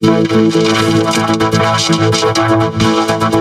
Thank you.